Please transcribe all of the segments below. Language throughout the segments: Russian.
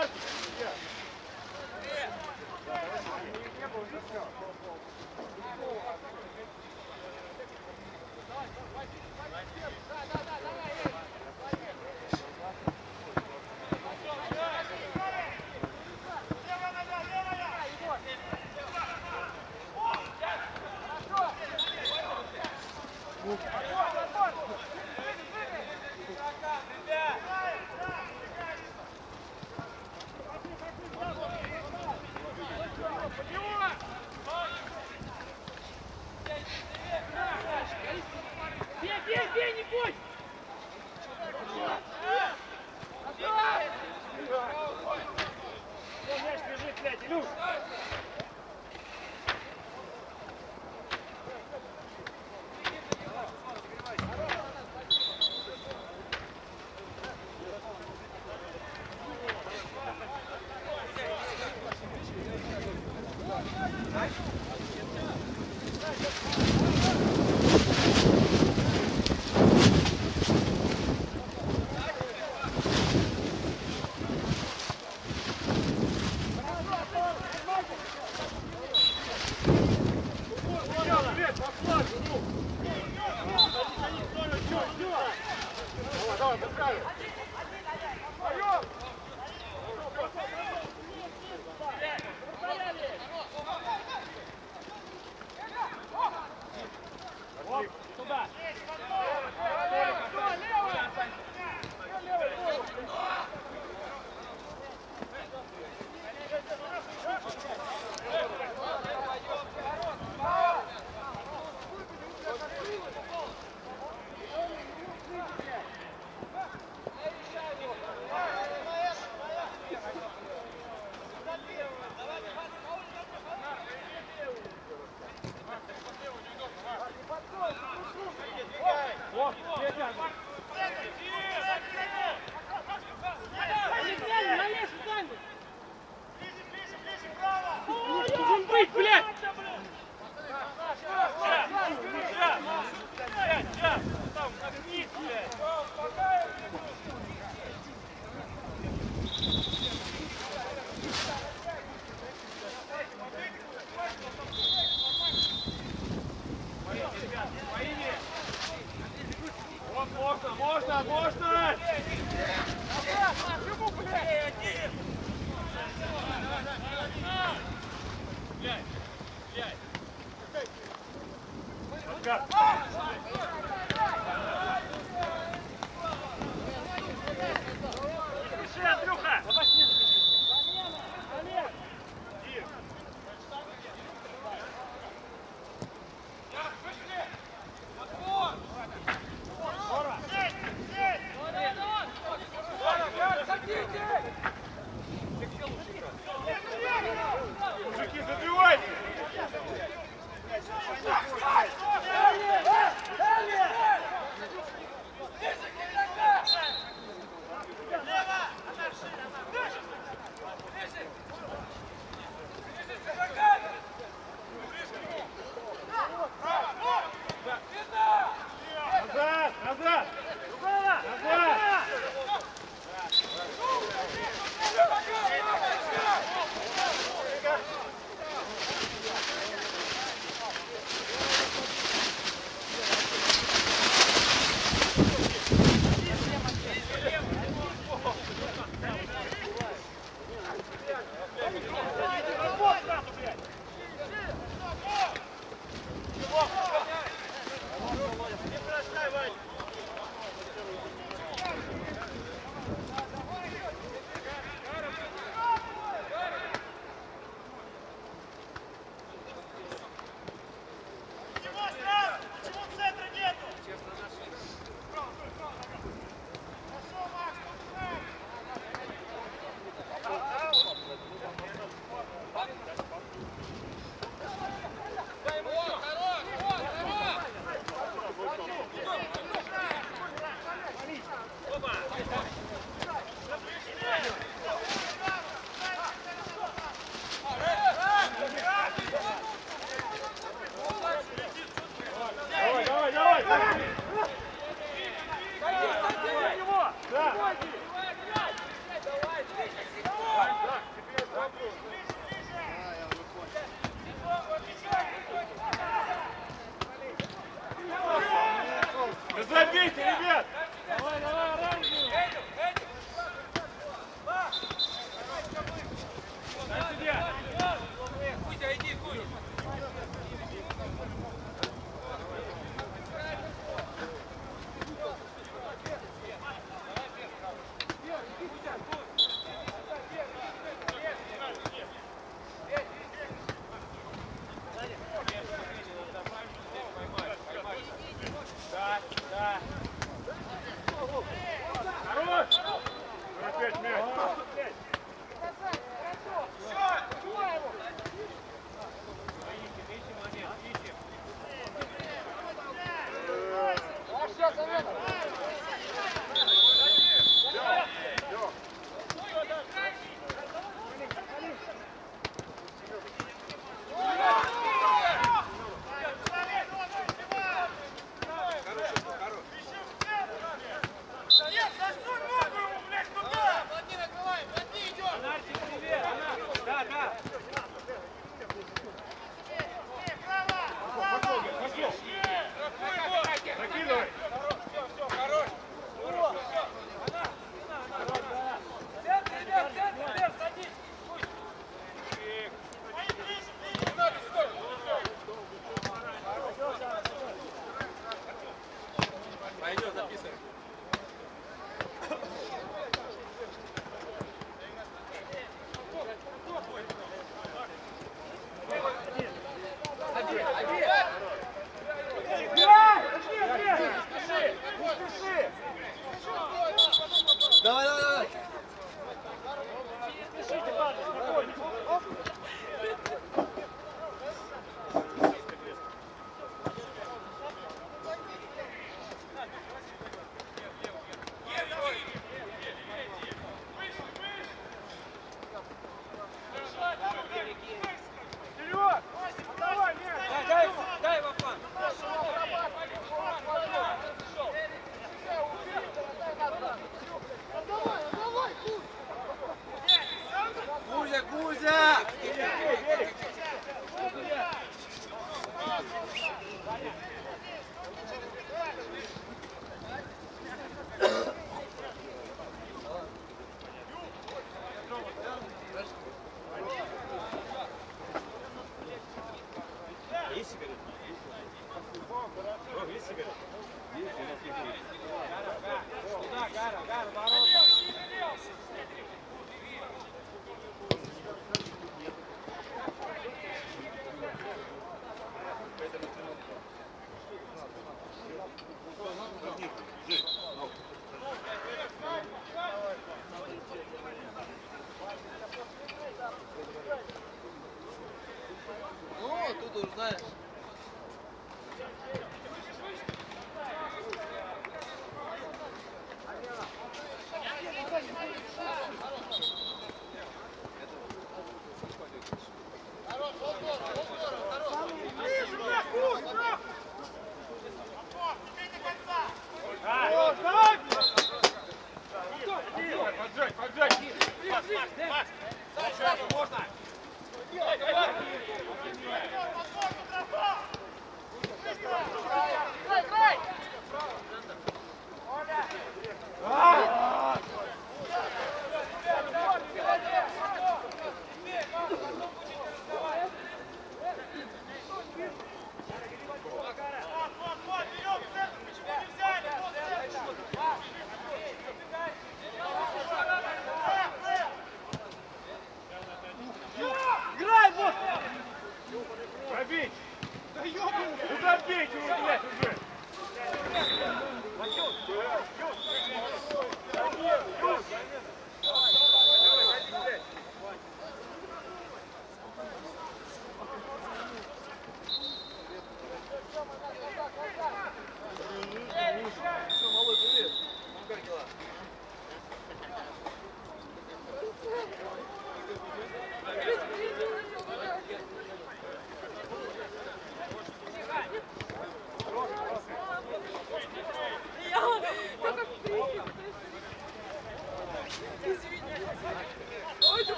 Mark.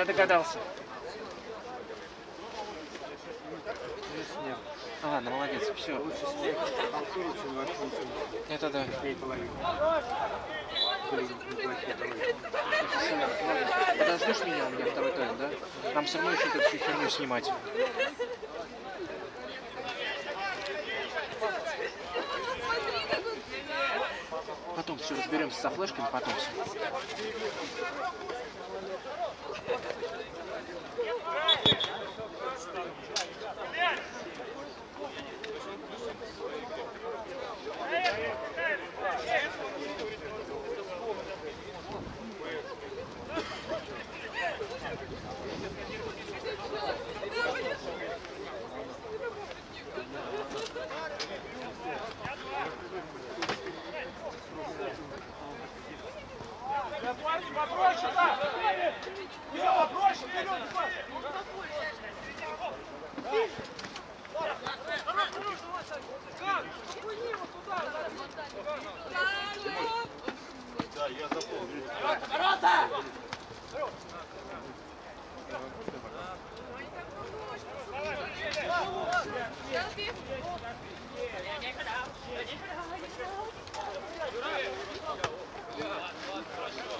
Я догадался. А, ладно, молодец, все. Лучше снег, ничего. Это да. Подождешь меня, у меня второй тайм, да? Нам все равно еще эту всю херню снимать. Потом все разберемся со флешками, потом все.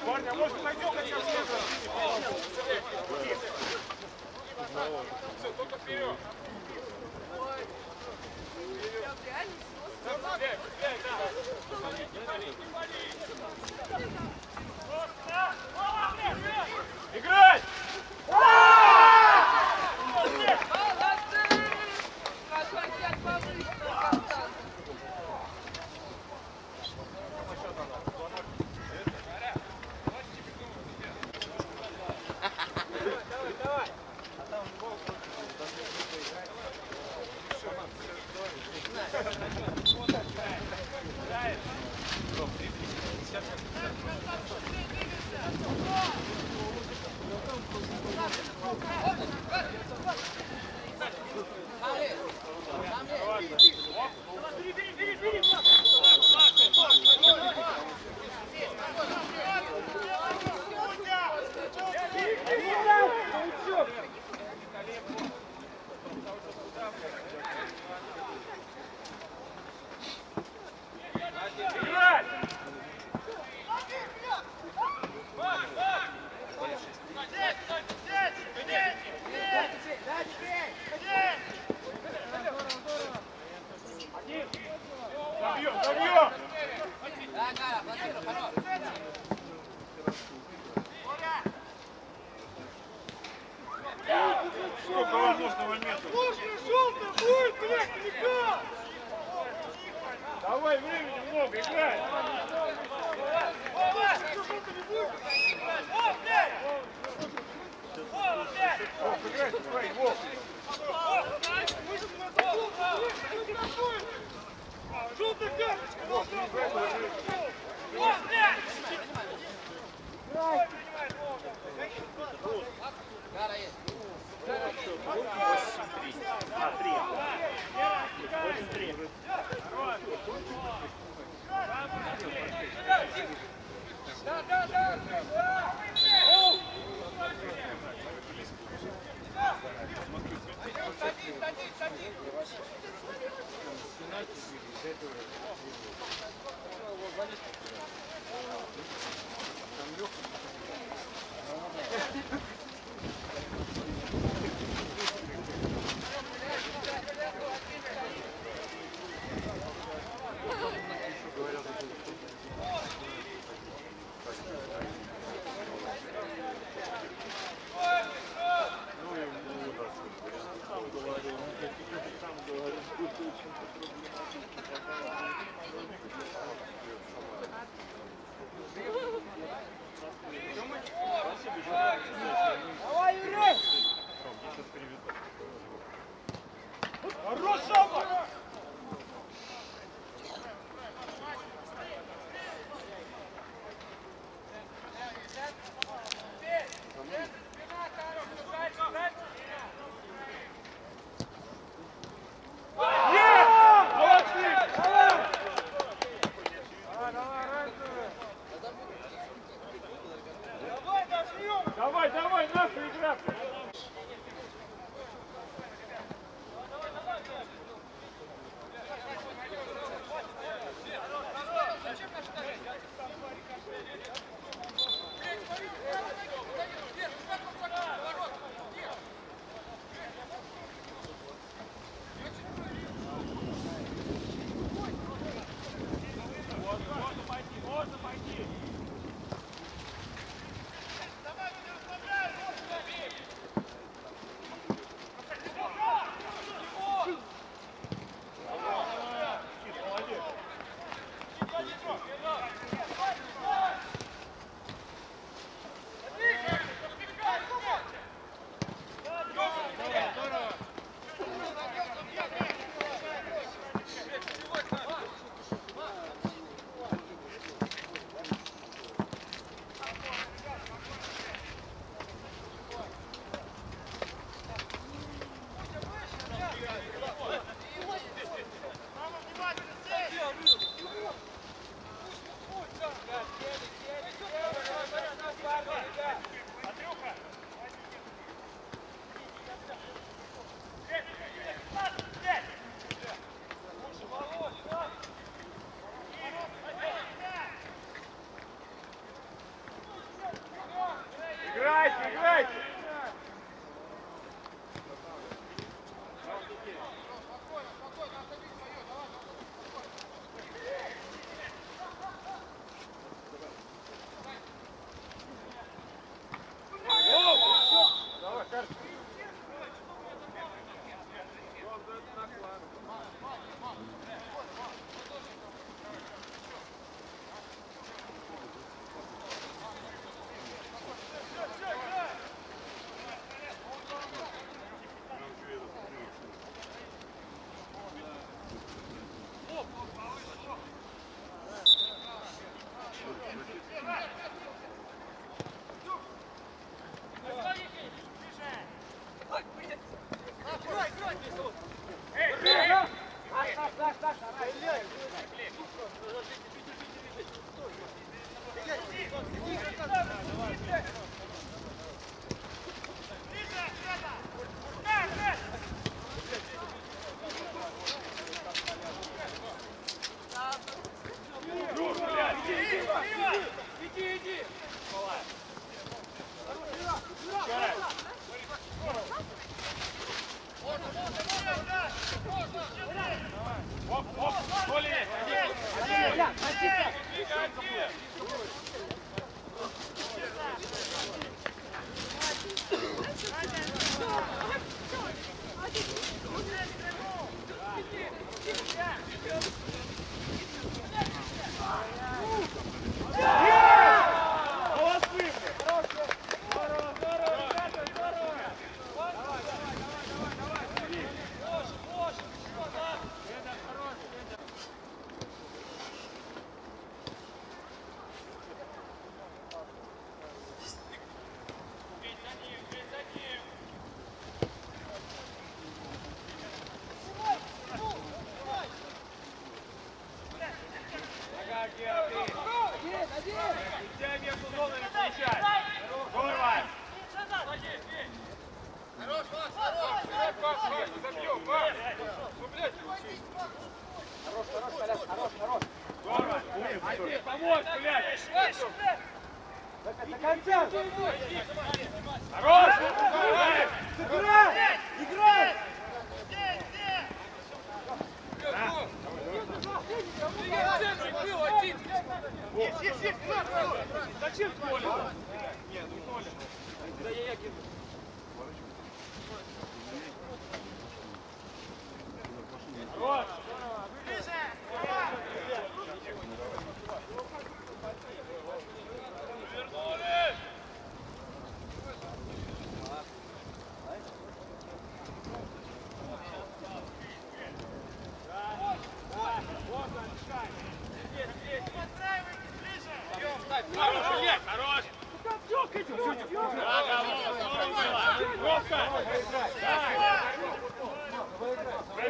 Парни, а может найдем хотя бы Все, только вперед. Прям реально снос. Быстрее, быстрее, да. Играть!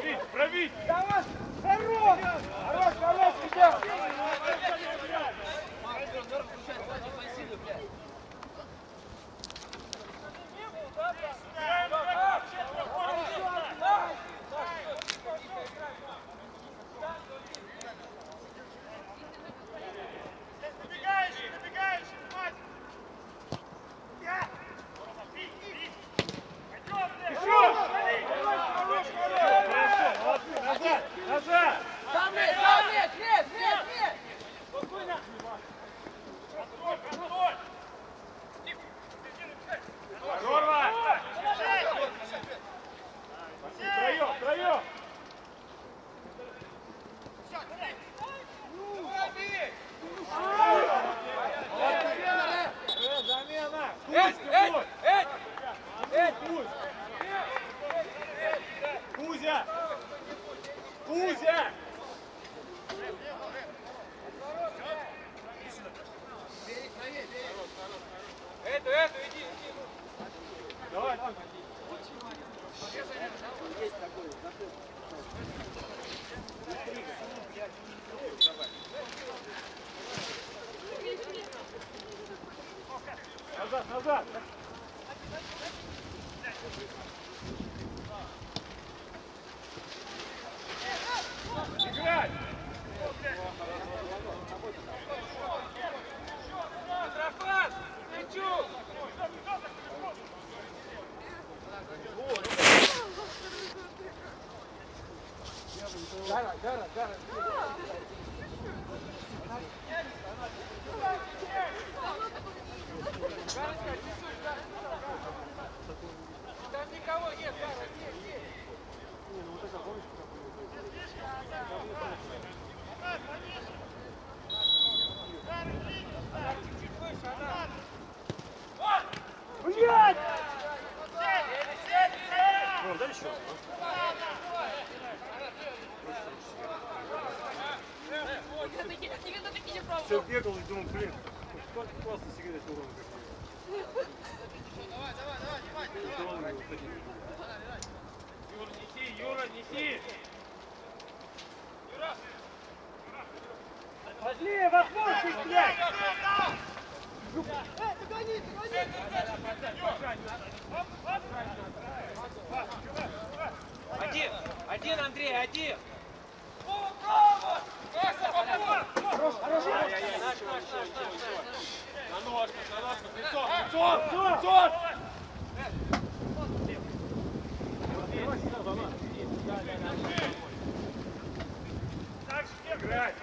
Пробить, пробить. Давай! Хорош! Хорош, хорош, идем! Блин, как классно сигарет урон Давай, давай, давай, давай, давай! Юр, неси Неси! Подлее, возможность, блядь! Один! Один, Андрей, один! Хорош, хорош! Ай-яй-яй, наш, На ножках, на ножках, лицо, лицо! играть!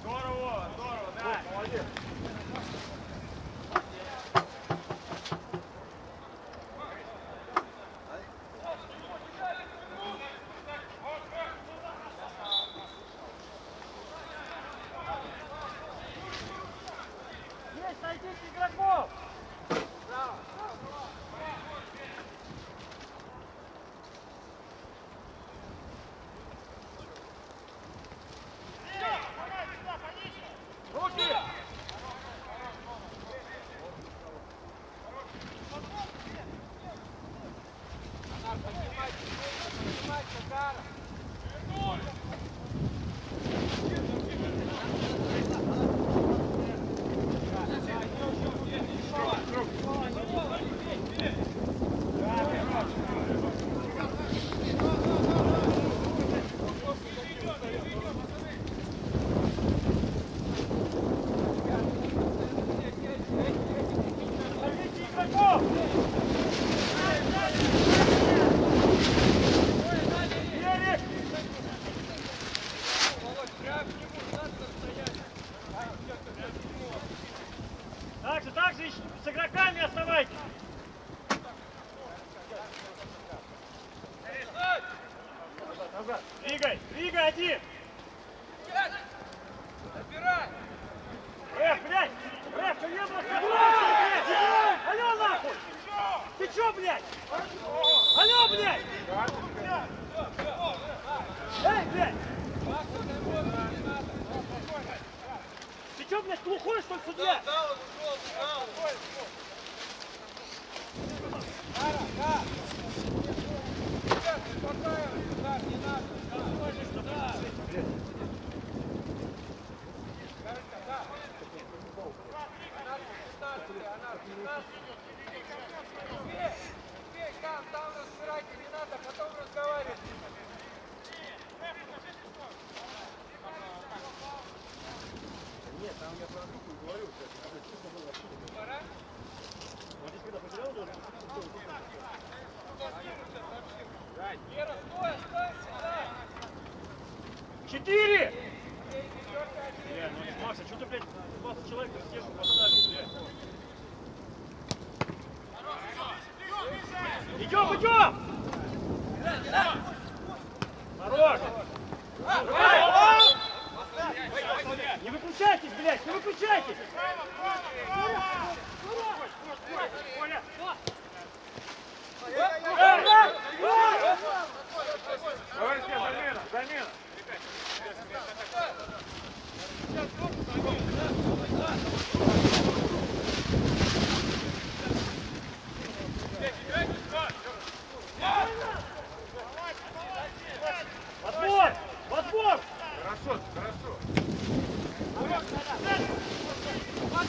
Здорово, здорово, да! Молодец!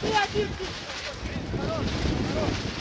Смотри, один! Нет!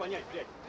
Понять, блядь.